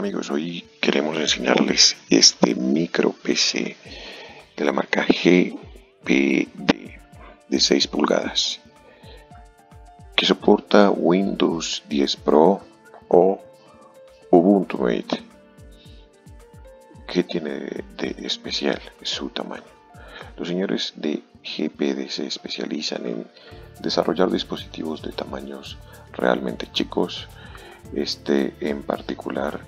amigos? Hoy queremos enseñarles este micro PC de la marca GPD de 6 pulgadas que soporta Windows 10 Pro o Ubuntu Mate. ¿Qué tiene de, especial su tamaño? Los señores de GPD se especializan en desarrollar dispositivos de tamaños realmente chicos. Este en particular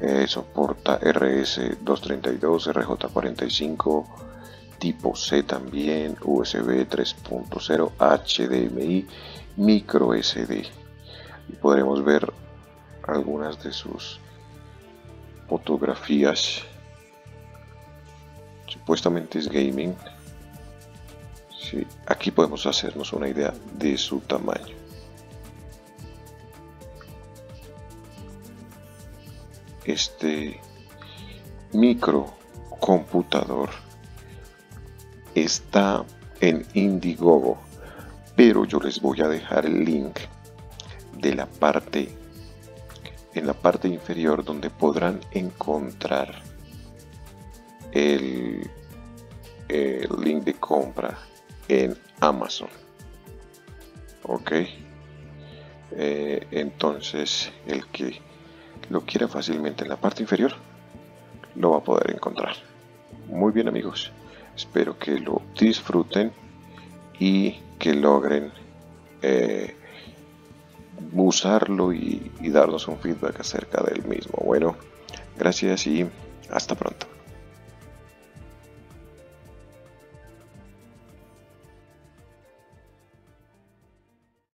eh, soporta RS232, RJ45, tipo C también, USB 3.0, HDMI, micro SD. Y podremos ver algunas de sus fotografías. Supuestamente es gaming. Aquí podemos hacernos una idea de su tamaño. Este microcomputador está en Indiegogo, pero yo les voy a dejar el link de la parte en la parte inferior donde podrán encontrar el, link de compra en Amazon. Ok. Eh, entonces el que lo quiera fácilmente en la parte inferior, lo va a poder encontrar. Muy bien amigos, espero que lo disfruten y que logren eh, usarlo y darnos un feedback acerca del mismo. Bueno, gracias y hasta pronto.